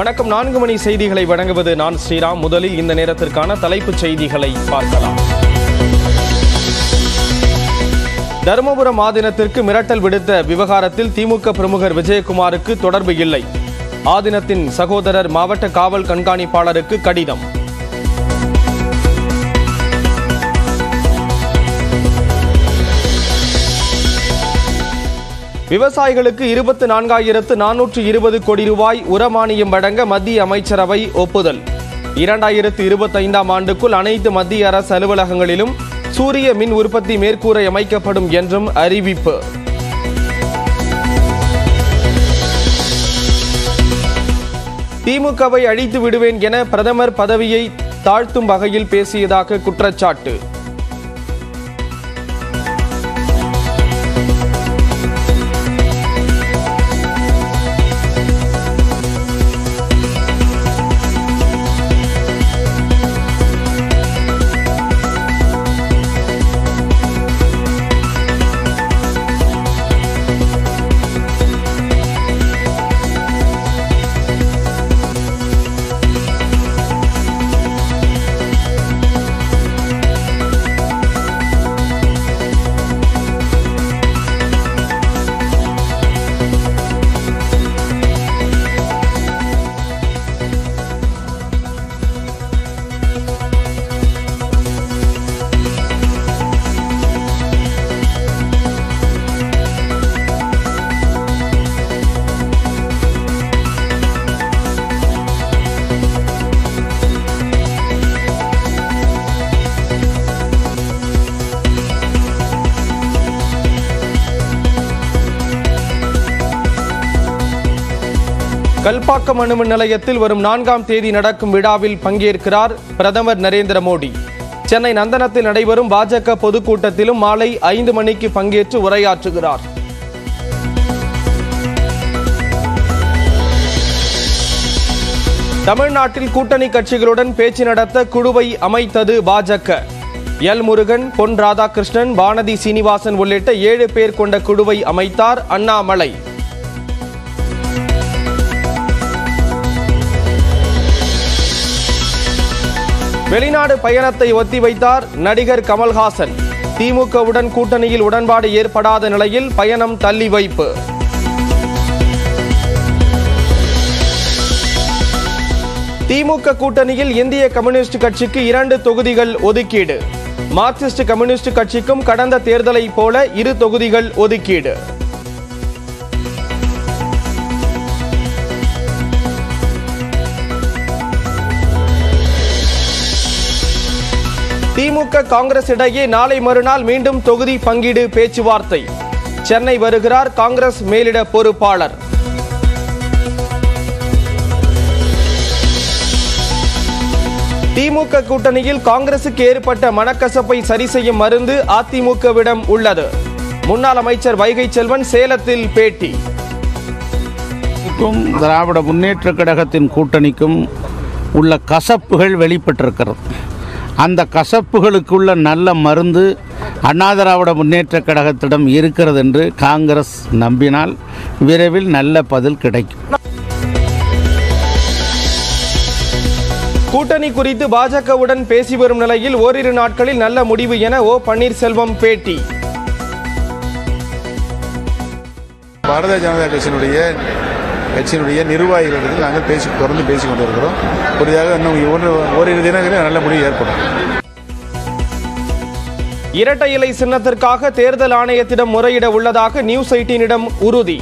வணக்கம். நான்கு மணி செய்திகளை வழங்குவது நான் ஸ்ரீராம். முதலில் இந்த நேரத்திற்கான தலைப்புச் செய்திகளை பார்க்கலாம். தருமபுரம் ஆதீனத்திற்கு மிரட்டல் விடுத்த விவகாரத்தில் திமுக பிரமுகர் விஜயகுமாருக்கு தொடர்பு இல்லை. ஆதீனத்தின் சகோதரர் மாவட்ட காவல் கண்காணிப்பாளருக்கு கடிதம். விவசாயிகளுக்கு இருபத்து நான்காயிரத்து நானூற்று இருபது கோடி ரூபாய் உரமானியம் வழங்க மத்திய அமைச்சரவை ஒப்புதல். இரண்டாயிரத்து இருபத்தைந்தாம் ஆண்டுக்குள் அனைத்து மத்திய அரசு அலுவலகங்களிலும் சூரிய மின் உற்பத்தி மேற்கூரை அமைக்கப்படும் என்றும் அறிவிப்பு. திமுகவை அழித்து விடுவேன் என பிரதமர் பதவியை தாழ்த்தும் வகையில் பேசியதாக குற்றச்சாட்டு. கல்பாக்கம் அணுமின் நிலையத்தில் வரும் நான்காம் தேதி நடக்கும் விழாவில் பங்கேற்கிறார் பிரதமர் நரேந்திர மோடி. சென்னை நந்தனத்தில் நடைபெறும் பாஜக பொதுக்கூட்டத்திலும் மாலை ஐந்து மணிக்கு பங்கேற்று உரையாற்றுகிறார். தமிழ்நாட்டில் கூட்டணி கட்சிகளுடன் பேச்சு நடத்த குழுவை அமைத்தது பாஜக. எல் முருகன் பொன் ராதாகிருஷ்ணன் வானதி சீனிவாசன் உள்ளிட்ட ஏழு பேர் கொண்ட குழுவை அமைத்தார் அண்ணாமலை. வெளிநாடு பயணத்தை ஒத்திவைத்தார் நடிகர் கமல்ஹாசன். திமுகவுடன் கூட்டணியில் உடன்பாடு ஏற்படாத நிலையில் பயணம் தள்ளி வைப்பு. திமுக கூட்டணியில் இந்திய கம்யூனிஸ்ட் கட்சிக்கு இரண்டு தொகுதிகள் ஒதுக்கீடு. மார்க்சிஸ்ட் கம்யூனிஸ்ட் கட்சிக்கும் கடந்த தேர்தலை போல இரு தொகுதிகள் ஒதுக்கீடு. திமுக காங்கிரஸ் இடையே நாளை மறுநாள் மீண்டும் தொகுதி பங்கீடு பேச்சுவார்த்தை. சென்னை வருகிறார் காங்கிரஸ் மேலிட பொறுப்பாளர். திமுக கூட்டணியில் காங்கிரசுக்கு ஏற்பட்ட மனக்கசப்பை சரி செய்யும் மருந்து அதிமுகவிடம் உள்ளது. முன்னாள் அமைச்சர் வைகை செல்வன் சேலத்தில் பேட்டி. திராவிட முன்னேற்ற கழகத்தின் கூட்டணிக்கும் உள்ள கசப்புகள் வெளிப்பட்டிருக்கிறது. அந்த கசப்புகளுக்குள்ள நல்ல மருந்து அண்ணா திராவிட முன்னேற்ற கழகத்திடம் இருக்கிறது என்று காங்கிரஸ் நம்பினால் விரைவில் நல்ல பதில் கிடைக்கும். கூட்டணி குறித்து பாஜகவுடன் பேசி வரும் நிலையில் ஓரிரு நாட்களில் நல்ல முடிவு என ஓ பன்னீர்செல்வம் பேட்டி. பாரதிய ஜனதா கட்சியினுடைய கட்சியினுடைய நிர்வாகிகளிடத்தில் நாங்கள் பேசி தொடர்ந்து பேசிக் கொண்டிருக்கிறோம் புதிதாக இன்னும் ஒரு ஓரிரு தினங்களில் நல்ல முடிவு ஏற்படும். இரட்டை இலை சின்னத்திற்காக தேர்தல் ஆணையத்திடம் முறையிட உள்ளதாக நியூஸ் எயிட்டீனிடம் உறுதி.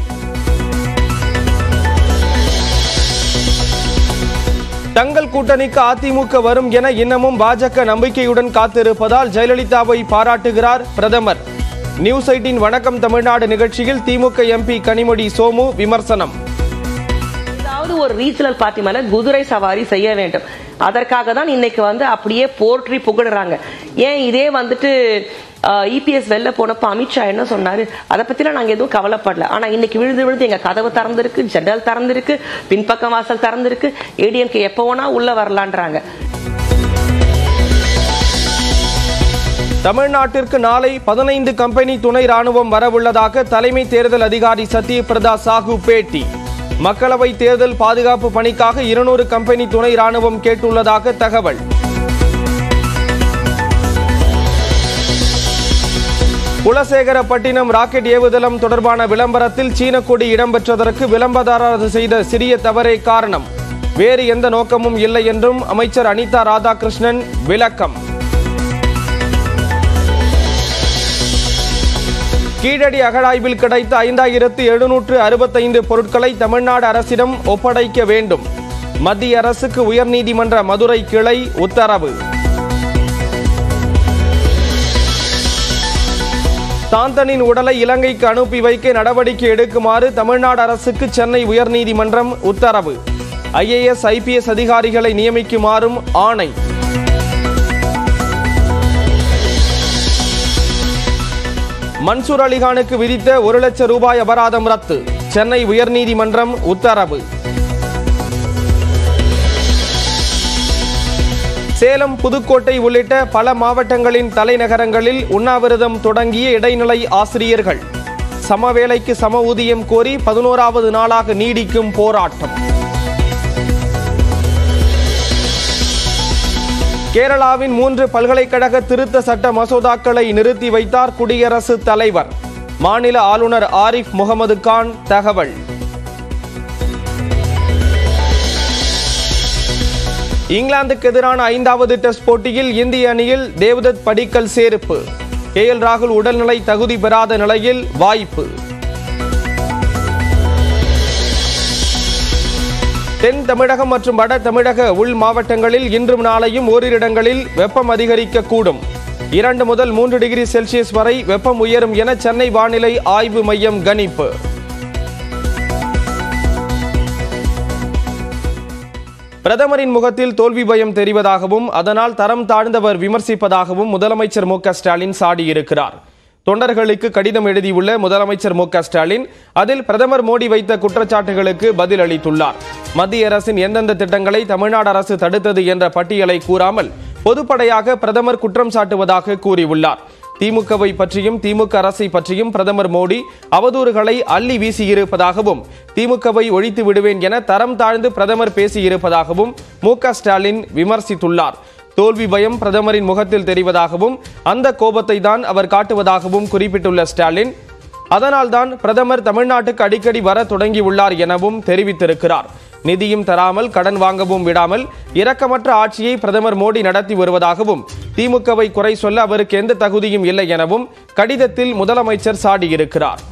தங்கள் கூட்டணிக்கு அதிமுக வரும் என இன்னமும் பாஜக நம்பிக்கையுடன் காத்திருப்பதால் ஜெயலலிதாவை பாராட்டுகிறார் பிரதமர். நியூஸ் எயிட்டின் வணக்கம் தமிழ்நாடு நிகழ்ச்சியில் திமுக எம்பி கனிமொழி சோமு விமர்சனம். ஒரு ரீஜனல் பார்ட்டி மேல குதிரை சவாரி செய்ய வேண்டும். அதற்காக தான் இன்னைக்கு வந்து அப்படியே போற்றி புகழுறாங்க. ஏன் இதே வந்துட்டு இபிஎஸ் வெளில போனப்போ அமித்ஷா என்ன சொன்னாரு? அதை பத்திலாம் நாங்கள் எதுவும் கவலைப்படல. ஆனா இன்னைக்கு விழுது விழுது எங்க கதவு திறந்திருக்கு ஜன்னல் திறந்திருக்கு பின்பக்கம் வாசல் திறந்திருக்கு ஏடிஎம்கே எப்போ வேணா உள்ள வரலான்றாங்க. தமிழ்நாட்டிற்கு நாளை பதினைந்து கம்பெனி துணை ராணுவம் வரவுள்ளதாக தலைமை தேர்தல் அதிகாரி சத்யபிரதா சாஹூ பேட்டி. மக்களவை தேர்தல் பாதுகாப்பு பணிக்காக இருநூறு கம்பெனி துணை ராணுவம் கேட்டுள்ளதாக தகவல். குலசேகரப்பட்டினம் ராக்கெட் ஏவுதளம் தொடர்பான விளம்பரத்தில் சீன கொடி இடம்பெற்றதற்கு விளம்பரதாரர் செய்த சிறிய தவறே காரணம். வேறு எந்த நோக்கமும் இல்லை என்றும் அமைச்சர் அனிதா ராதாகிருஷ்ணன் விளக்கம். கீழடி அகழாய்வில் கிடைத்த ஐந்தாயிரத்து எழுநூற்று அறுபத்தைந்து பொருட்களை தமிழ்நாடு அரசிடம் ஒப்படைக்க வேண்டும். மத்திய அரசுக்கு உயர்நீதிமன்ற மதுரை கிளை உத்தரவு. சாந்தனின் உடலை இலங்கைக்கு அனுப்பி வைக்க நடவடிக்கை எடுக்குமாறு தமிழ்நாடு அரசுக்கு சென்னை உயர்நீதிமன்றம் உத்தரவு. ஐஏஎஸ் ஐபிஎஸ் அதிகாரிகளை நியமிக்குமாறும் ஆணை. மன்சூர் அலிகானுக்கு விதித்த ஒரு லட்சம் ரூபாய் அபராதம் ரத்து. சென்னை உயர்நீதிமன்றம் உத்தரவு. சேலம் புதுக்கோட்டை உள்ளிட்ட பல மாவட்டங்களின் தலைநகரங்களில் உண்ணாவிரதம் தொடங்கிய இடைநிலை ஆசிரியர்கள். சமவேளைக்கு சம ஊதியம் கோரி பதினோராவது நாளாக நீடிக்கும் போராட்டம். கேரளாவின் மூன்று பல்கலைக்கழக திருத்த சட்ட மசோதாக்களை நிறுத்தி வைத்தார் குடியரசுத் தலைவர். மாநில ஆளுநர் ஆரிஃப் முகமது கான் தகவல். இங்கிலாந்துக்கு எதிரான ஐந்தாவது டெஸ்ட் போட்டியில் இந்திய அணியில் தேவதத் படிக்கல் சேர்ப்பு. கே எல் ராகுல் உடல்நிலை தகுதி பெறாத நிலையில் வாய்ப்பு. தென் தமிழகம் மற்றும் வட தமிழக உள் மாவட்டங்களில் இன்றும் நாளையும் ஓரிரு இடங்களில் வெப்பம் அதிகரிக்கக்கூடும் இரண்டு முதல் மூன்று டிகிரி செல்சியஸ் வரை வெப்பம் உயரும் என சென்னை வானிலை ஆய்வு மையம் கணிப்பு. பிரதமரின் முகத்தில் தோல்வி பயம் தெரிவதாகவும் அதனால் தரம் தாழ்ந்தவர் விமர்சிப்பதாகவும் முதலமைச்சர் மு க ஸ்டாலின் சாடியிருக்கிறார். தொண்டர்களுக்கு கடிதம் எழுதியுள்ள முதலமைச்சர் மு ஸ்டாலின் அதில் பிரதமர் மோடி வைத்த குற்றச்சாட்டுகளுக்கு பதில் அளித்துள்ளார். மத்திய அரசின் எந்தெந்த திட்டங்களை தமிழ்நாடு அரசு தடுத்தது என்ற பட்டியலை கூறாமல் பொதுப்படையாக பிரதமர் குற்றம் சாட்டுவதாக கூறியுள்ளார். திமுகவை பற்றியும் திமுக அரசை பற்றியும் பிரதமர் மோடி அவதூறுகளை அள்ளி வீசியிருப்பதாகவும் திமுகவை ஒழித்து விடுவேன் என தரம் தாழ்ந்து பிரதமர் பேசியிருப்பதாகவும் மு ஸ்டாலின் விமர்சித்துள்ளார். தோல்வி பயம் பிரதமரின் முகத்தில் தெரிவதாகவும் அந்த கோபத்தை தான் அவர் காட்டுவதாகவும் குறிப்பிட்டுள்ள ஸ்டாலின் அதனால்தான் பிரதமர் தமிழ்நாட்டுக்கு அடிக்கடி வர தொடங்கியுள்ளார் எனவும் தெரிவித்திருக்கிறார். நிதியும் தராமல் கடன் வாங்கவும் விடாமல் இரக்கமற்ற ஆட்சியை பிரதமர் மோடி நடத்தி வருவதாகவும் திமுகவை குறை சொல்ல அவருக்கு எந்த தகுதியும் இல்லை எனவும் கடிதத்தில் முதலமைச்சர் சாடியிருக்கிறார்.